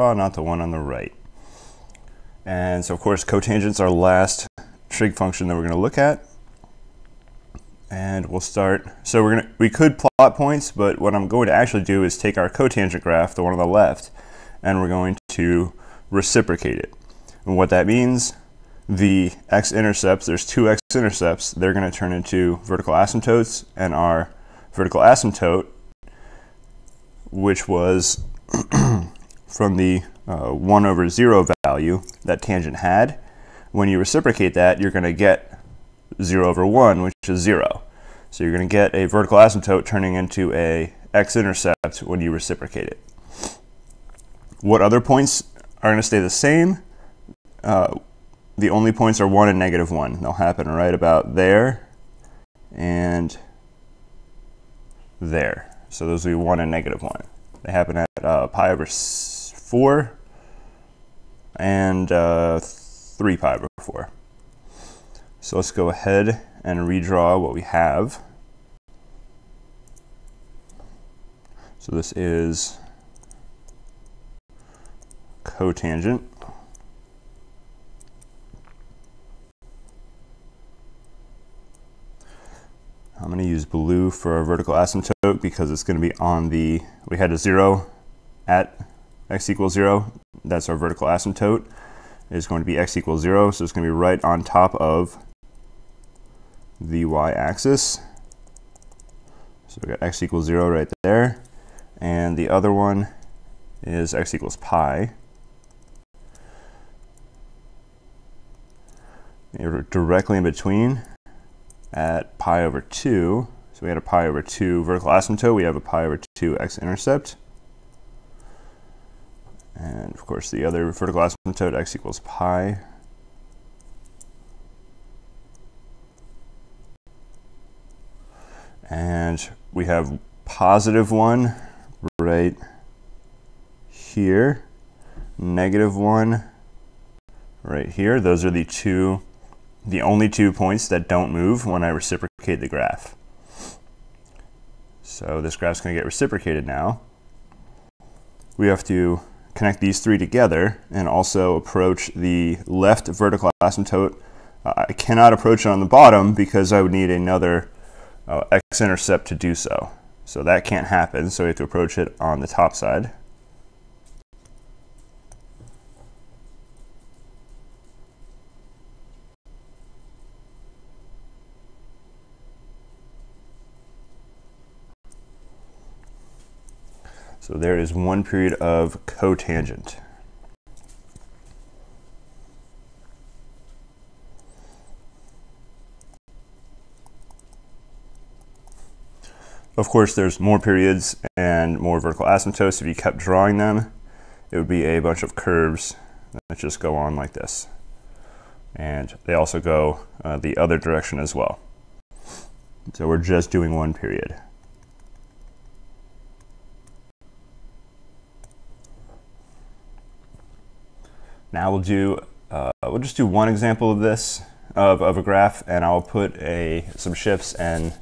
Oh, not the one on the right. And so of course cotangent's our last trig function that we're going to look at. And we'll start, so we're gonna, we could plot points, but what I'm going to actually do is take our cotangent graph, the one on the left, and we're going to reciprocate it. And what that means, the x-intercepts, there's two x-intercepts, they're going to turn into vertical asymptotes, and our vertical asymptote, which was from the uh, 1 over 0 value that tangent had, when you reciprocate that, you're going to get 0 over 1, which is 0. So you're going to get a vertical asymptote turning into a x-intercept when you reciprocate it. What other points are going to stay the same? Uh, the only points are 1 and negative 1. They'll happen right about there and there. So those will be 1 and negative 1. They happen at uh, pi over 4 and uh, 3 pi over 4. So let's go ahead and redraw what we have. So this is cotangent. I'm going to use blue for our vertical asymptote because it's going to be on the, we had a 0 at x equals 0. That's our vertical asymptote is going to be x equals 0, so it's going to be right on top of the y-axis. So we got x equals 0 right there. And the other one is x equals pi. You're directly in between at pi over 2. So we had a pi over 2 vertical asymptote. We have a pi over 2 x-intercept. And of course the other vertical asymptote x equals pi. And we have positive 1 right here, negative 1 right here. Those are the two, the only two points that don't move when I reciprocate the graph. So this graph's going to get reciprocated now. We have to connect these three together and also approach the left vertical asymptote. Uh, I cannot approach it on the bottom because I would need another uh, x-intercept to do so. So that can't happen, so we have to approach it on the top side. So there is one period of cotangent. Of course, there's more periods and more vertical asymptotes. If you kept drawing them, it would be a bunch of curves that just go on like this. And they also go uh, the other direction as well. So we're just doing one period. Now we'll do, uh, we'll just do one example of this, of, of a graph, and I'll put a, some shifts and,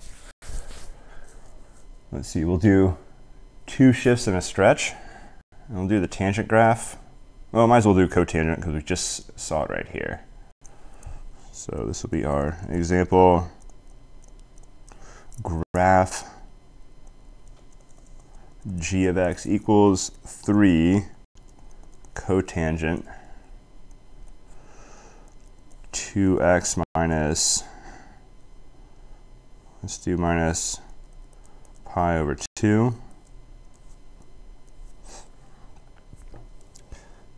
let's see, we'll do two shifts and a stretch. And we'll do the tangent graph. Well, might as well do cotangent because we just saw it right here. So this will be our example graph g of x equals 3 cotangent 2x minus, let's do minus pi over 2.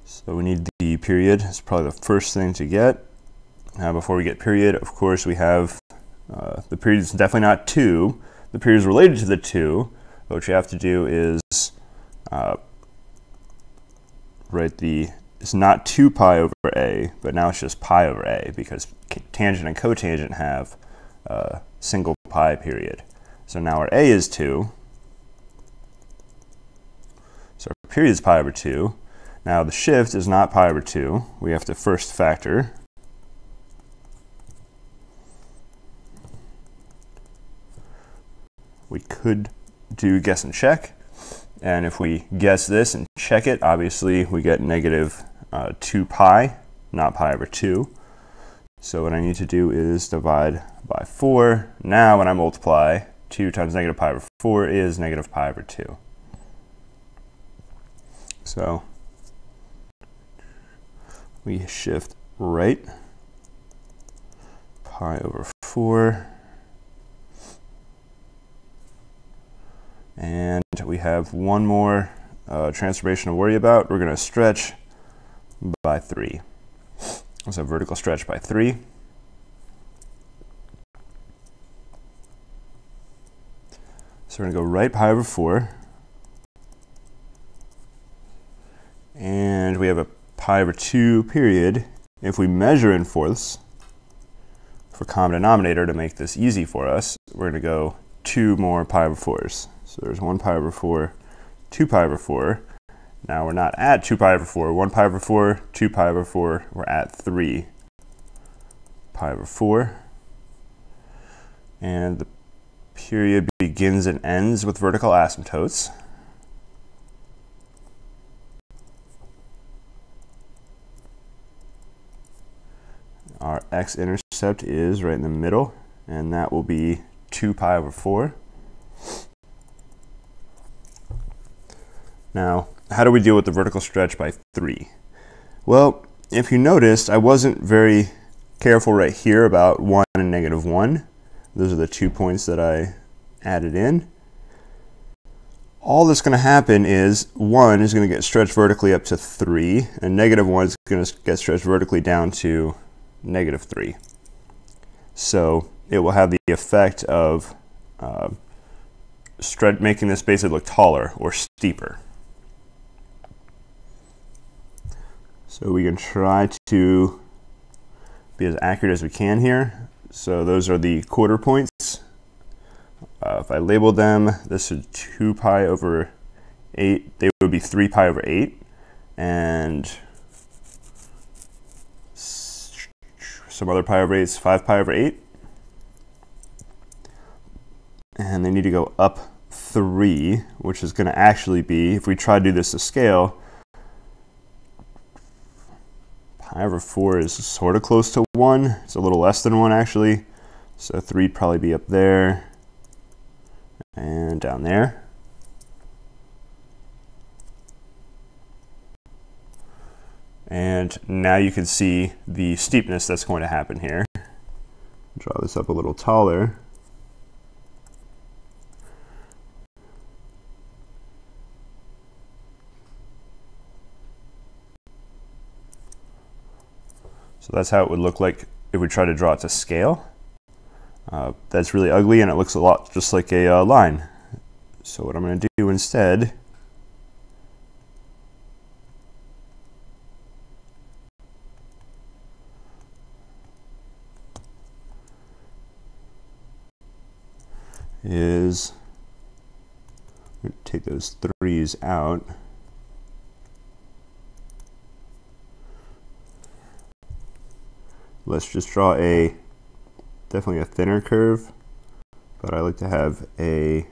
So we need the period. It's probably the first thing to get. Now before we get period, of course, we have uh, the period is definitely not 2. The period is related to the 2. What you have to do is uh, write the it's not 2 pi over a, but now it's just pi over a because tangent and cotangent have a single pi period. So now our a is 2. So our period is pi over 2. Now the shift is not pi over 2. We have to first factor. We could do guess and check. And if we guess this and check it, obviously we get negative uh, 2 pi, not pi over 2. So what I need to do is divide by 4. Now when I multiply, 2 times negative pi over 4 is negative pi over 2. So we shift right, pi over 4, and we have one more uh, transformation to worry about. We're going to stretch by 3. So vertical stretch by 3. So we're going to go right pi over 4. And we have a pi over 2 period. If we measure in fourths for common denominator to make this easy for us, we're going to go 2 more pi over 4s. So there's 1 pi over 4, 2 pi over 4. Now we're not at 2 pi over 4. 1 pi over 4, 2 pi over 4. We're at 3 pi over 4. And the period begins and ends with vertical asymptotes. Our x-intercept is right in the middle, and that will be 2 pi over 4. Now, how do we deal with the vertical stretch by 3? Well, if you noticed, I wasn't very careful right here about 1 and negative 1. Those are the two points that I added in. All that's going to happen is 1 is going to get stretched vertically up to 3, and negative 1 is going to get stretched vertically down to negative 3. So it will have the effect of uh, making this basically look taller or steeper. So we can try to be as accurate as we can here. So those are the quarter points. Uh, if I label them, this is 2 pi over 8. They would be 3 pi over 8. And some other pi over 8 is 5 pi over 8. And they need to go up 3, which is going to actually be, if we try to do this to scale, pi over 4 is sort of close to 1. It's a little less than 1 actually. So 3 would probably be up there and down there. And now you can see the steepness that's going to happen here. Draw this up a little taller. So that's how it would look like if we try to draw it to scale. Uh, that's really ugly and it looks a lot just like a uh, line. So what I'm going to do instead is take those threes out. Let's just draw a, definitely a thinner curve, but I like to have a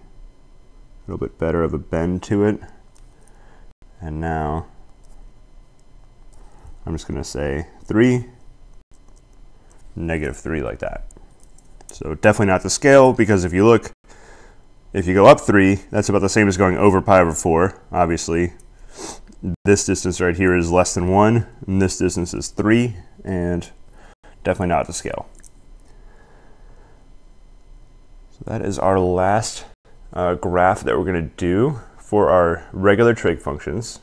little bit better of a bend to it. And now I'm just going to say 3, negative 3 like that. So definitely not the scale because if you look, if you go up 3, that's about the same as going over pi over 4, obviously. This distance right here is less than 1, and this distance is 3, and definitely not to scale. So that is our last uh, graph that we're going to do for our regular trig functions.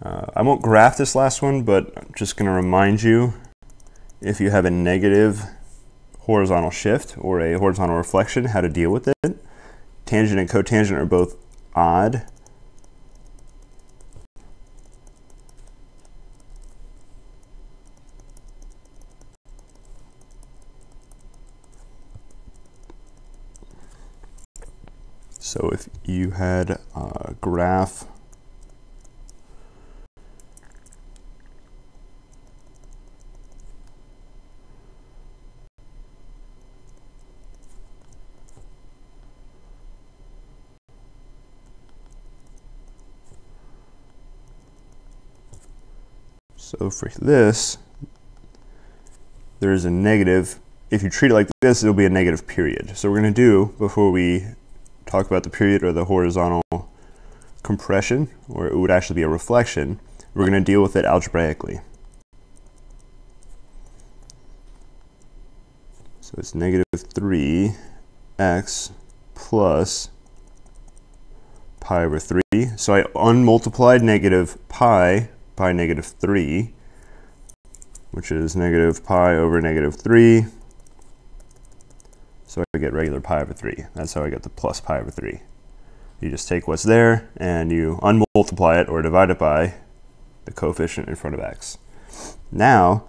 Uh, I won't graph this last one, but I'm just going to remind you if you have a negative horizontal shift or a horizontal reflection, how to deal with it. Tangent and cotangent are both odd So if you had a graph So for this, there is a negative. If you treat it like this, it'll be a negative period. So we're gonna do, before we talk about the period or the horizontal compression, or it would actually be a reflection, we're going to deal with it algebraically. So it's negative 3x plus pi over 3. So I unmultiplied negative pi by negative 3, which is negative pi over negative 3. So I get regular pi over 3. That's how I get the plus pi over 3. You just take what's there and you unmultiply it or divide it by the coefficient in front of x. Now,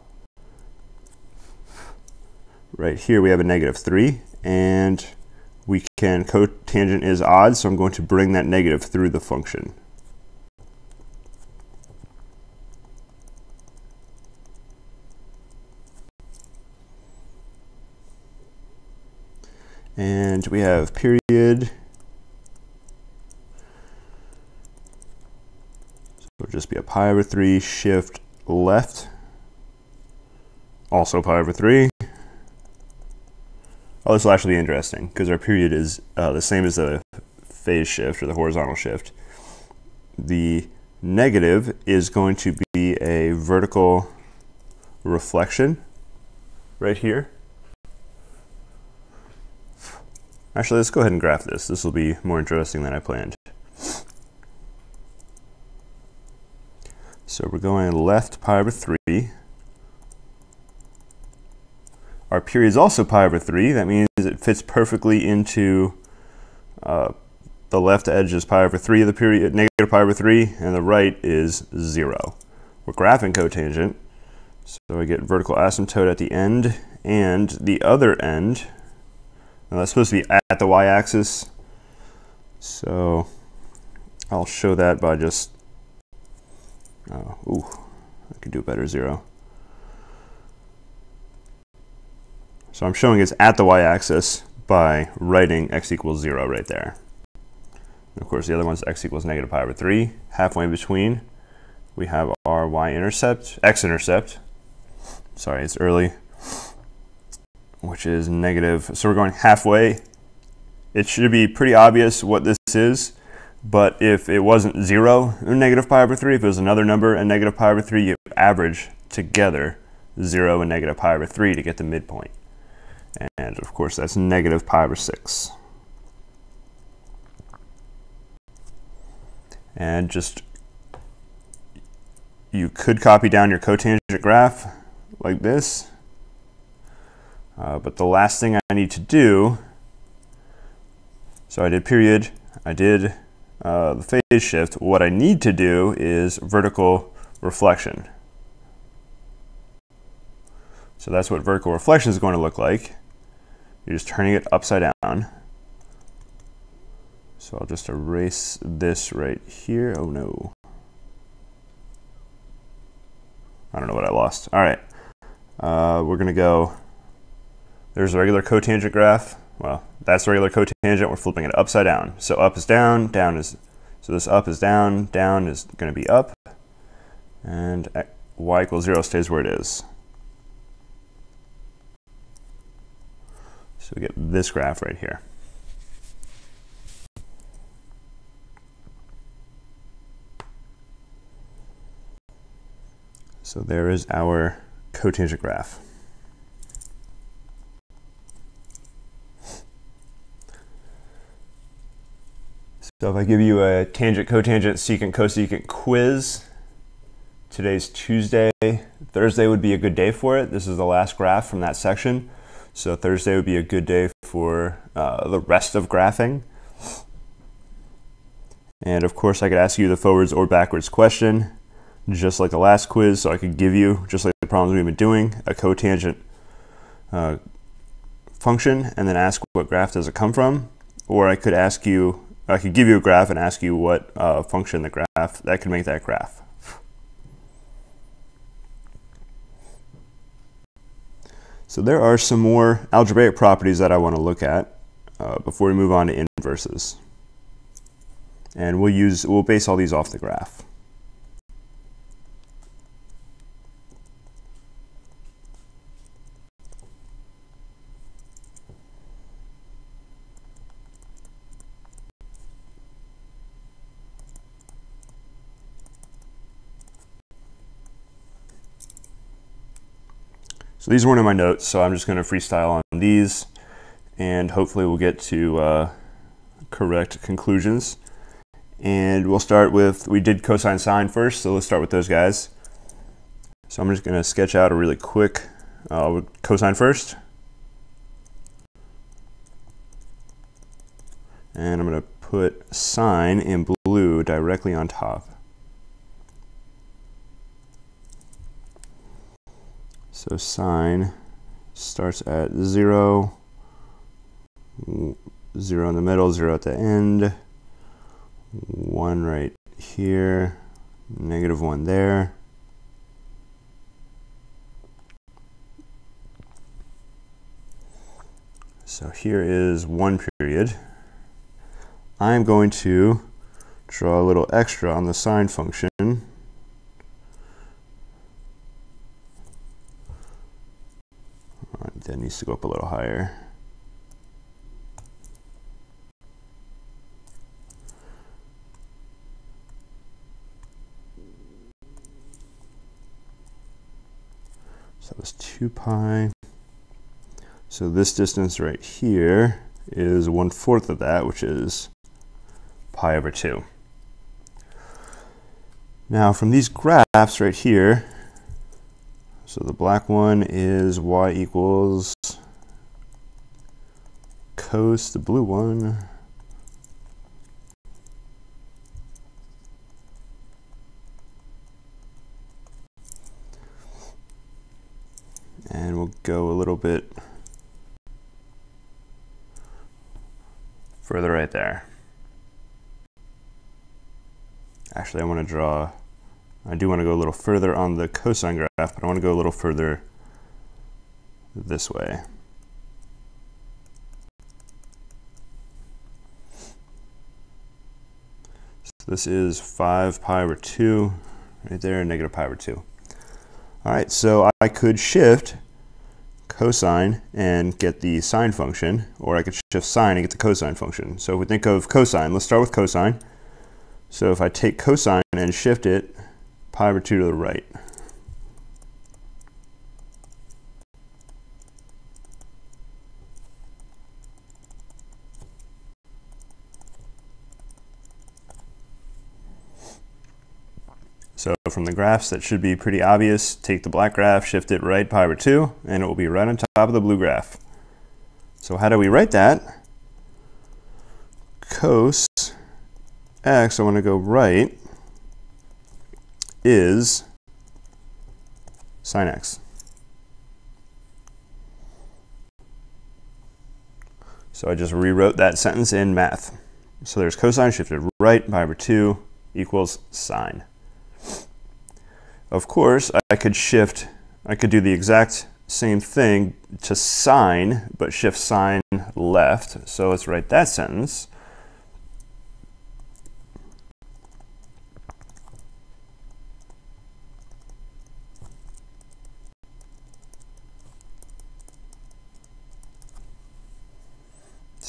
right here we have a negative 3 and we can cotangent is odd so I'm going to bring that negative through the function. And we have period. So it'll just be a pi over 3 shift left. Also pi over 3. Oh, this will actually be interesting because our period is uh, the same as the phase shift or the horizontal shift. The negative is going to be a vertical reflection right here. Actually, let's go ahead and graph this. This will be more interesting than I planned. So we're going left pi over 3 Our period is also pi over 3. That means it fits perfectly into uh, the left edge is pi over 3 of the period, negative pi over 3, and the right is 0. We're graphing cotangent, so I get vertical asymptote at the end, and the other end, Uh, that's supposed to be at the y-axis, so I'll show that by just, oh, ooh, I could do better, 0. So I'm showing it's at the y-axis by writing x equals 0 right there. And of course, the other one's x equals negative pi over 3. Halfway in between, we have our y-intercept, x-intercept. Sorry, it's early. Which is negative. So we're going halfway. It should be pretty obvious what this is. But if it wasn't 0 or negative pi over 3, if it was another number and negative pi over 3, you average together 0 and negative pi over 3 to get the midpoint. And of course, that's negative pi over 6. And just, you could copy down your cotangent graph like this. Uh, but the last thing I need to do, so I did period, I did uh, the phase shift. What I need to do is vertical reflection. So that's what vertical reflection is going to look like. You're just turning it upside down. So I'll just erase this right here. Oh no. I don't know what I lost. All right. Uh, we're going to go, there's a regular cotangent graph. Well, that's a regular cotangent. We're flipping it upside down. So up is down, down is, so this up is down, down is going to be up, and y equals 0 stays where it is. So we get this graph right here. So there is our cotangent graph. So if I give you a tangent, cotangent, secant, cosecant quiz, today's Tuesday, Thursday would be a good day for it. This is the last graph from that section. So Thursday would be a good day for uh, the rest of graphing. And of course, I could ask you the forwards or backwards question, just like the last quiz. So I could give you, just like the problems we've been doing, a cotangent uh, function and then ask what graph does it come from. Or I could ask you, I could give you a graph and ask you what uh, function the graph that could make that graph. So there are some more algebraic properties that I want to look at uh, before we move on to inverses. And we'll use, we'll base all these off the graph. So these weren't in my notes, so I'm just going to freestyle on these, and hopefully we'll get to uh, correct conclusions. And we'll start with, we did cosine sine first, so let's start with those guys. So I'm just going to sketch out a really quick uh, cosine first. And I'm going to put sine in blue directly on top. So sine starts at 0, 0 in the middle, 0 at the end, 1 right here, negative 1 there. So here is one period. I'm going to draw a little extra on the sine function. That needs to go up a little higher. So that was 2 pi. So this distance right here is one fourth of that, which is pi over 2. Now from these graphs right here, so the black one is y equals cos, the blue one. And we'll go a little bit further right there. Actually, I want to draw I do want to go a little further on the cosine graph, but I want to go a little further this way. So this is 5 pi over 2, right there, negative pi over 2. All right, so I could shift cosine and get the sine function, or I could shift sine and get the cosine function. So if we think of cosine, let's start with cosine. So if I take cosine and shift it, pi over 2 to the right. So from the graphs, that should be pretty obvious. Take the black graph, shift it right pi over 2, and it will be right on top of the blue graph. So how do we write that? Cos x, I want to go right, is sine x. So I just rewrote that sentence in math. So there's cosine shifted right by over 2 equals sine. Of course, I could shift, I could do the exact same thing to sine, but shift sine left. So let's write that sentence.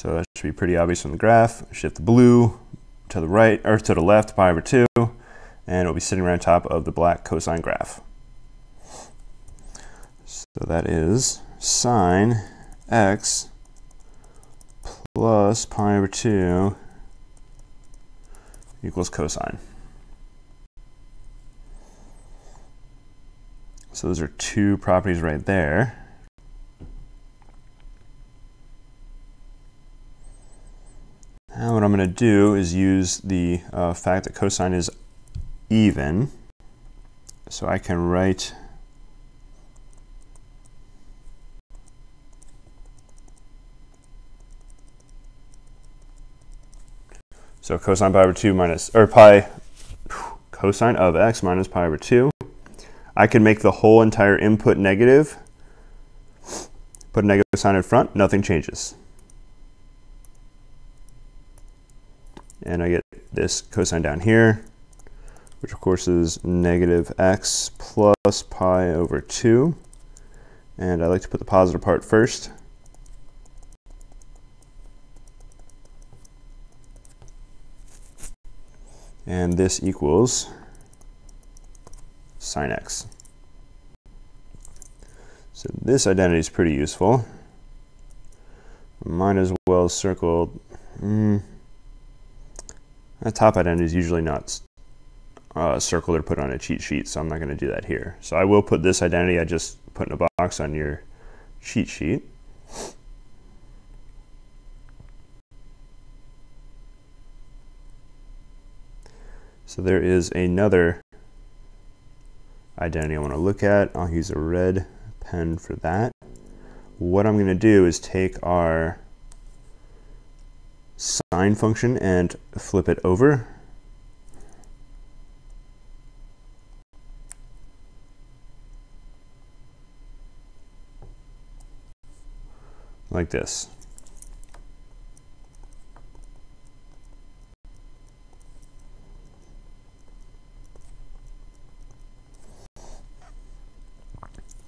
So that should be pretty obvious from the graph. Shift the blue to the right, or to the left, pi over 2, and it'll be sitting right on top of the black cosine graph. So that is sine x plus pi over 2 equals cosine. So those are two properties right there. Now what I'm going to do is use the uh, fact that cosine is even. So I can write So cosine pi over 2 minus, or pi, cosine of x minus pi over 2. I can make the whole entire input negative, put a negative sign in front, nothing changes. And I get this cosine down here, which of course is negative x plus pi over 2. And I like to put the positive part first. And this equals sine x. So this identity is pretty useful. Might as well circle. Mm, a top identity is usually not uh, circled or put on a cheat sheet, so I'm not going to do that here. So I will put this identity I just put in a box on your cheat sheet. So there is another identity I want to look at. I'll use a red pen for that. What I'm going to do is take our sine function and flip it over. Like this.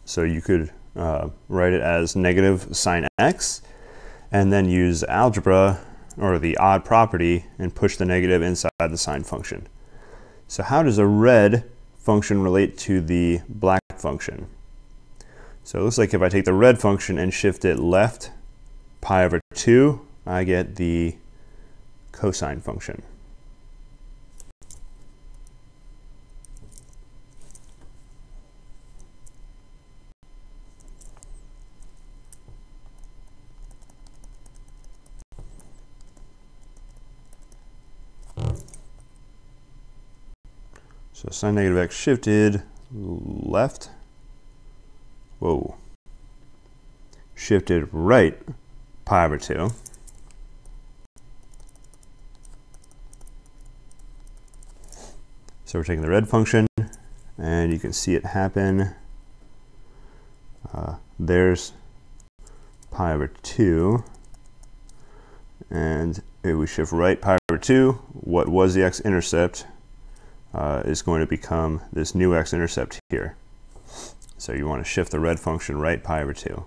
So you could uh, write it as negative sine x, and then use algebra or the odd property and push the negative inside the sine function. So how does a red function relate to the black function? So it looks like if I take the red function and shift it left pi over 2, I get the cosine function. Sine negative x shifted left. Whoa. Shifted right pi over 2. So we're taking the red function, and you can see it happen. Uh, there's pi over 2. And if we shift right pi over 2, what was the x-intercept uh, is going to become this new x-intercept here. So you want to shift the red function right pi over 2.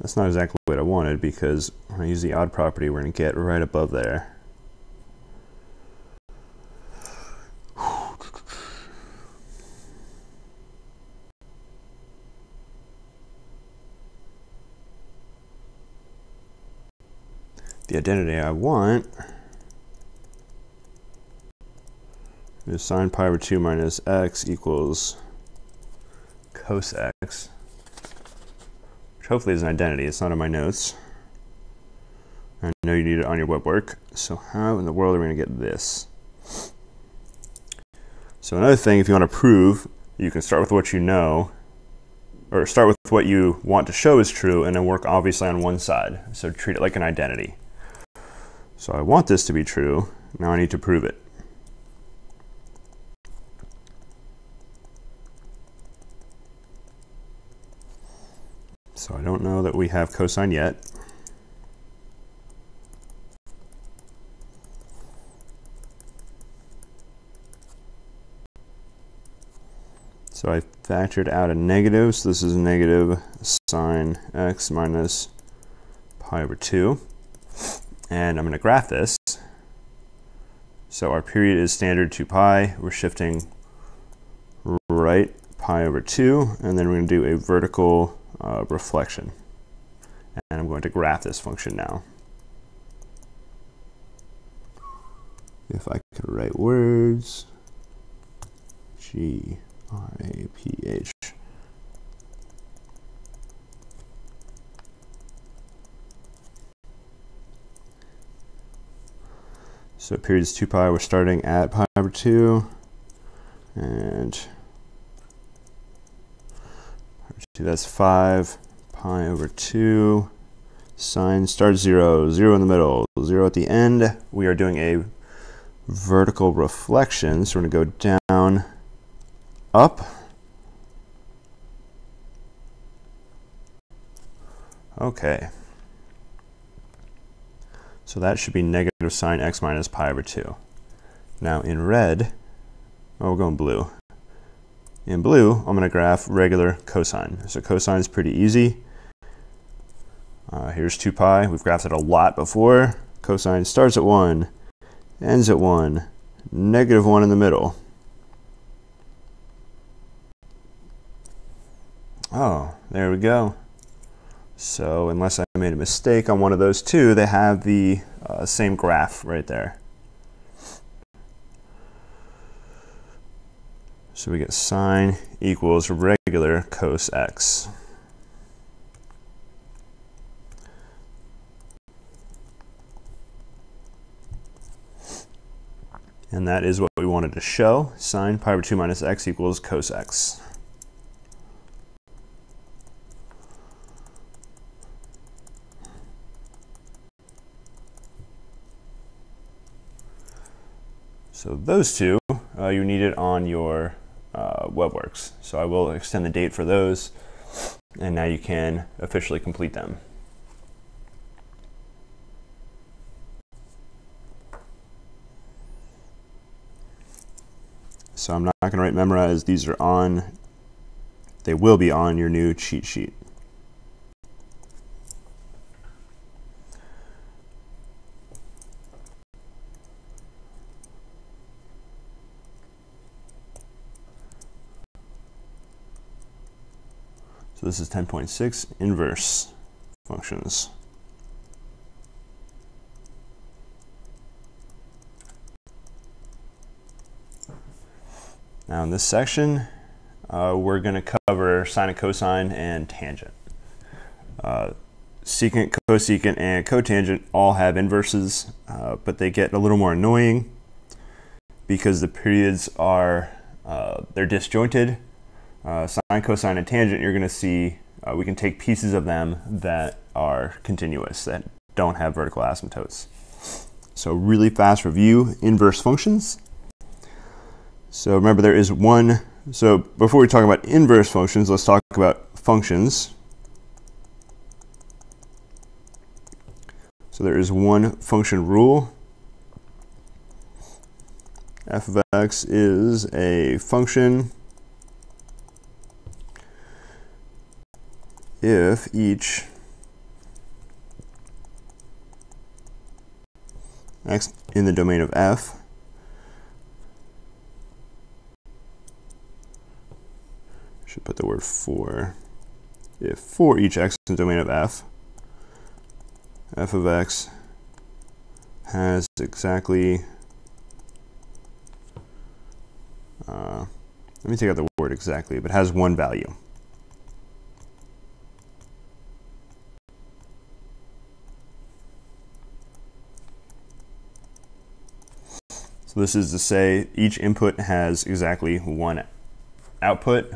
That's not exactly what I wanted because when I use the odd property, we're going to get right above there. The identity I want is sine pi over 2 minus x equals cos x, which hopefully is an identity. It's not in my notes. I know you need it on your web work. So how in the world are we going to get this? So another thing, if you want to prove, you can start with what you know or start with what you want to show is true and then work obviously on one side. So treat it like an identity. So I want this to be true. Now I need to prove it. So I don't know that we have cosine yet. So I factored out a negative, so this is negative sine x minus pi over 2 and I'm going to graph this. So our period is standard 2 pi. We're shifting right pi over 2, and then we're going to do a vertical uh, reflection. And I'm going to graph this function now. If I could write words, G R A P H. So period is 2 pi, we're starting at pi over 2, and that's 5 pi over 2. Sine starts 0, 0 in the middle, 0 at the end. We are doing a vertical reflection, so we're going to go down, up. Okay. So that should be negative sine x minus pi over 2. Now in red, oh, we're going blue. In blue, I'm going to graph regular cosine. So cosine is pretty easy. Uh, here's 2 pi. We've graphed it a lot before. Cosine starts at 1, ends at 1, negative 1 in the middle. Oh, there we go. So unless I made a mistake on one of those two, they have the uh, same graph right there. So we get sine equals regular cos x. And that is what we wanted to show. Sine pi over 2 minus x equals cos x. So those two, uh, you need it on your uh, WebWorks. So I will extend the date for those, and now you can officially complete them. So I'm not going to write memorize. These are on, they will be on your new cheat sheet. So this is 10.6 inverse functions. Now in this section, uh, we're going to cover sine and cosine and tangent. Uh, secant, cosecant, and cotangent all have inverses, uh, but they get a little more annoying because the periods are uh, they're disjointed uh, sine, cosine, and tangent, you're going to see uh, we can take pieces of them that are continuous, that don't have vertical asymptotes. So really fast review, inverse functions. So remember there is one, so before we talk about inverse functions, let's talk about functions. So there is one function rule. f of x is a function if each x in the domain of f. Should put the word for if for each x in the domain of f. F of x has exactly uh, let me take out the word exactly but has one value This is to say each input has exactly one output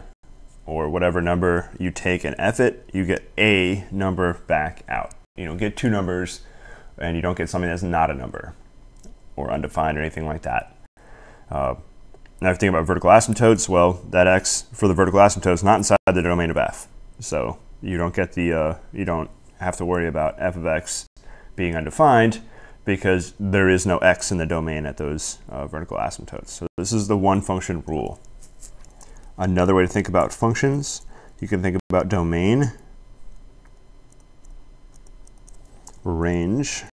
or whatever number you take and F it, you get a number back out. You don't get two numbers and you don't get something that's not a number or undefined or anything like that. Uh, now if you think about vertical asymptotes, well, that x for the vertical asymptote is not inside the domain of f. So you don't get the, uh, you don't have to worry about f of x being undefined because there is no x in the domain at those uh, vertical asymptotes. So this is the one function rule. Another way to think about functions, you can think about domain, range,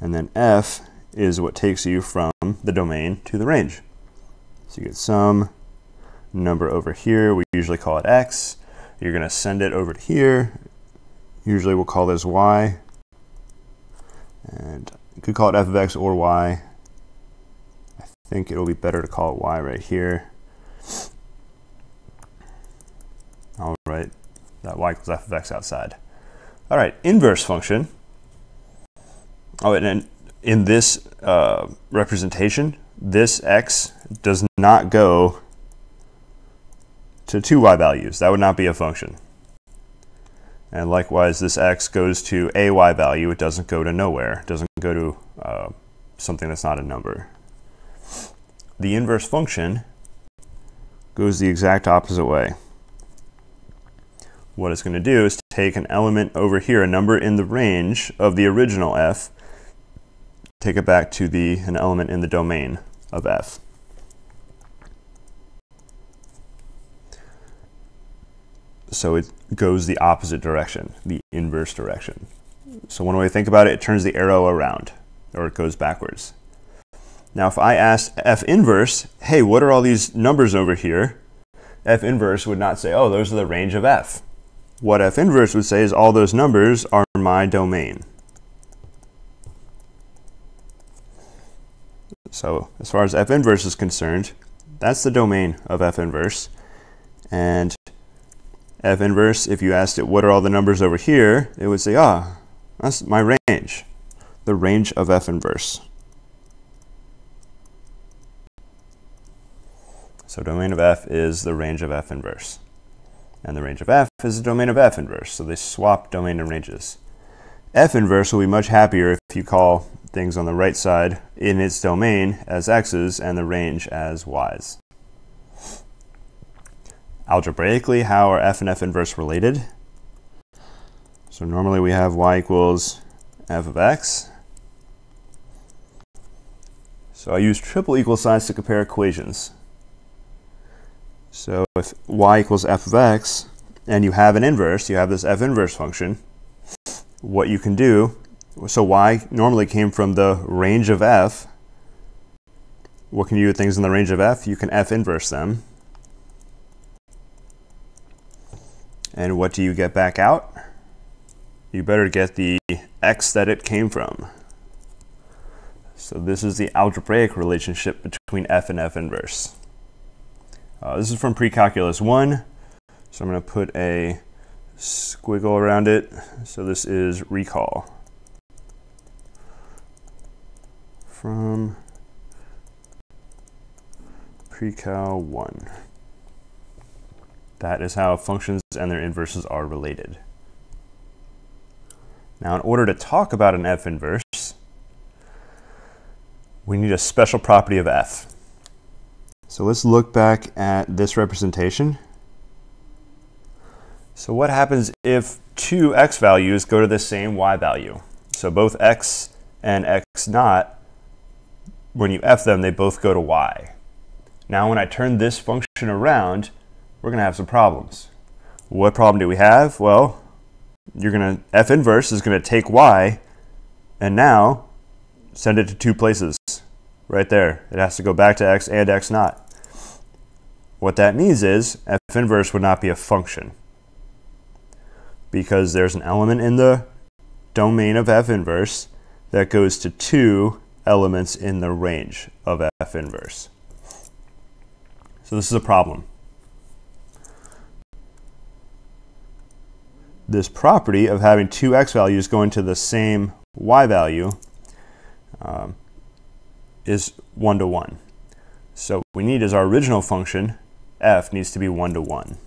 and then f is what takes you from the domain to the range. So you get some number over here, we usually call it x. You're going to send it over to here. Usually we'll call this y. And you could call it f of x or y. I think it'll be better to call it y right here. All right, that y equals f of x outside. All right, inverse function. Oh, and in this uh, representation, this x does not go to two y values. That would not be a function. And likewise, this x goes to a y value. It doesn't go to nowhere. It doesn't go to uh, something that's not a number. The inverse function goes the exact opposite way. What it's going to do is take an element over here, a number in the range of the original f, take it back to the an element in the domain of f. so it goes the opposite direction, the inverse direction. So one way to think about it, it turns the arrow around, or it goes backwards. Now if I asked f inverse, hey, what are all these numbers over here? f inverse would not say, oh, those are the range of f. What f inverse would say is all those numbers are my domain. So as far as f inverse is concerned, that's the domain of f inverse. And f inverse, if you asked it what are all the numbers over here, it would say, ah, that's my range, the range of f inverse. So domain of f is the range of f inverse. And the range of f is the domain of f inverse. So they swap domain and ranges. f inverse will be much happier if you call things on the right side in its domain as x's and the range as y's. Algebraically, how are f and f inverse related? So normally we have y equals f of x. So I use triple equal signs to compare equations. So if y equals f of x, and you have an inverse, you have this f inverse function, what you can do, so y normally came from the range of f. What can you do with things in the range of f? You can f inverse them. And what do you get back out? You better get the x that it came from. So this is the algebraic relationship between f and f inverse. Uh, this is from pre-calculus 1. So I'm going to put a squiggle around it. So this is recall. From pre-cal 1. That is how functions and their inverses are related. Now in order to talk about an f inverse, we need a special property of f. So let's look back at this representation. So what happens if two x values go to the same y value? So both x and x naught, when you f them, they both go to y. Now when I turn this function around, we're going to have some problems. What problem do we have? Well, you're going to f inverse is going to take y and now send it to two places right there. It has to go back to x and x naught. What that means is f inverse would not be a function because there's an element in the domain of f inverse that goes to two elements in the range of f inverse. So this is a problem. This property of having two x values going to the same y value um, is one to one. So what we need is our original function f needs to be 1 to 1.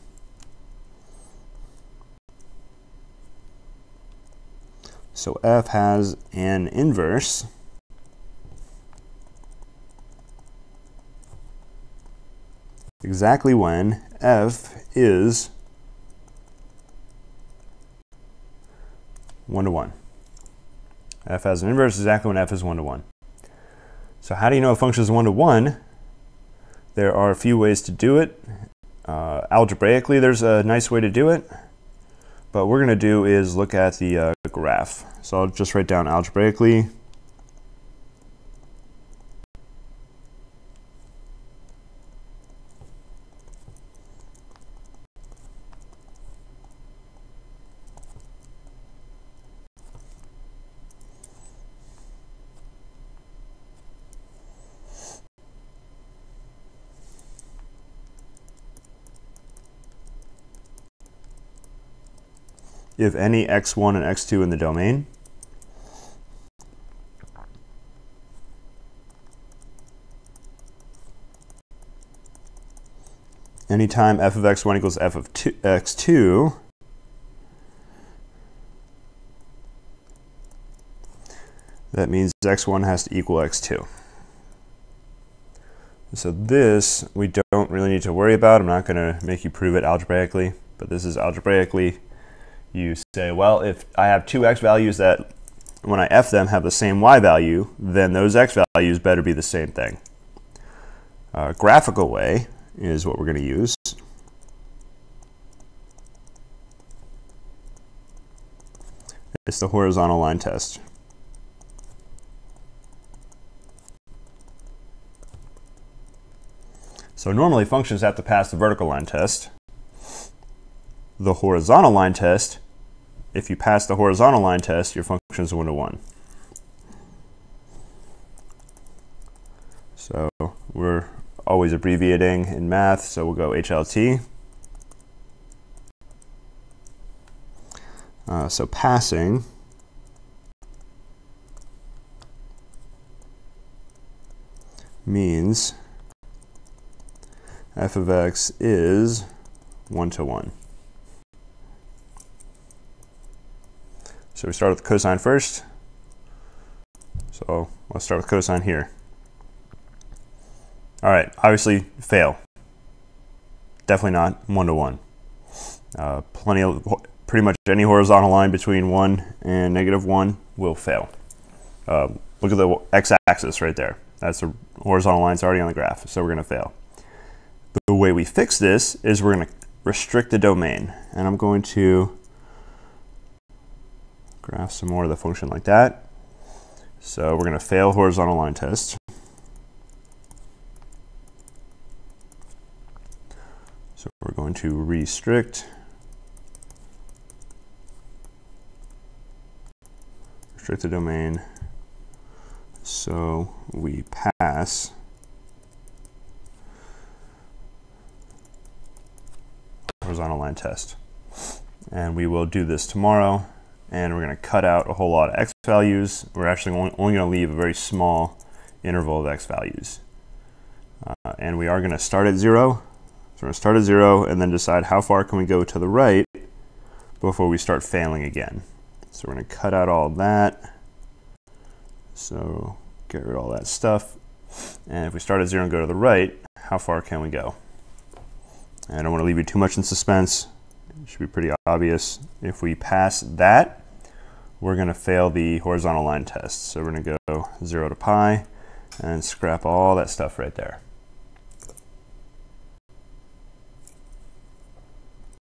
So f has an inverse exactly when f is 1 to 1. f has an inverse exactly when f is 1 to 1. So how do you know a function is 1 to 1? There are a few ways to do it. Uh, algebraically, there's a nice way to do it. But what we're going to do is look at the uh, graph. So I'll just write down algebraically if any x1 and x2 in the domain. Anytime f of x1 equals f of two, x2, that means x1 has to equal x2. So this we don't really need to worry about. I'm not going to make you prove it algebraically, but this is algebraically you say, well, if I have two x values that when I f them have the same y value, then those x values better be the same thing. Uh, graphical way is what we're going to use. It's the horizontal line test. So normally functions have to pass the vertical line test. The horizontal line test if you pass the horizontal line test, your function is 1 to 1. So we're always abbreviating in math, so we'll go HLT. Uh, so passing means f of x is 1 to 1. So we start with cosine first. So let's start with cosine here. All right, obviously fail. Definitely not 1 to 1. Uh, plenty of pretty much any horizontal line between 1 and negative 1 will fail. Uh, look at the x-axis right there. That's the horizontal line. It's already on the graph, so we're going to fail. The way we fix this is we're going to restrict the domain. And I'm going to graph some more of the function like that. So we're going to fail horizontal line test. So we're going to restrict restrict the domain. So we pass horizontal line test. And we will do this tomorrow. And we're going to cut out a whole lot of x values. We're actually only, only going to leave a very small interval of x values. Uh, and we are going to start at 0. So we're going to start at 0 and then decide how far can we go to the right before we start failing again. So we're going to cut out all that. So get rid of all that stuff. And if we start at 0 and go to the right, how far can we go? And I don't want to leave you too much in suspense. Should be pretty obvious. If we pass that, we're going to fail the horizontal line test. So we're going to go 0 to pi and scrap all that stuff right there.